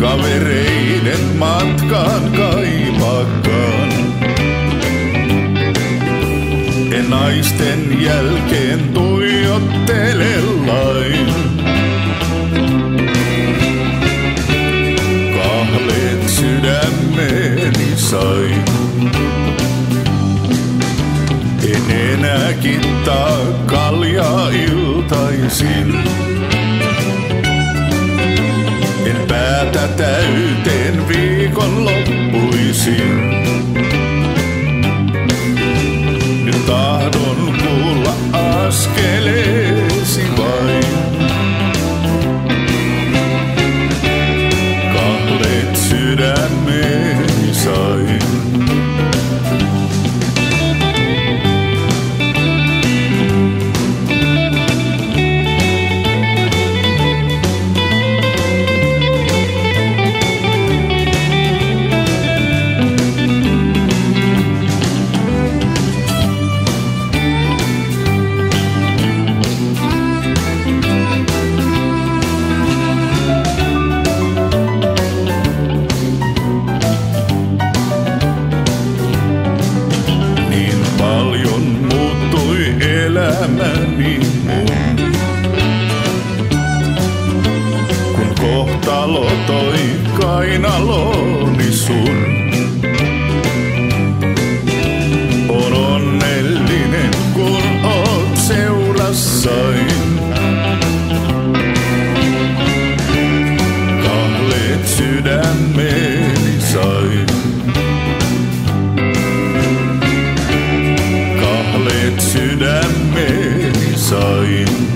kavereiden matkaan kaipaakaan. Naisten jälkeen tuijottele lain. Kahleet sydämeeni sain. En enää kittaa kaljaa iltaisin. Kohtalo toi kainalooni sun. On onnellinen kun oot seurassain. Kahleet sydämeeni sain. kahleet sydämeeni sain.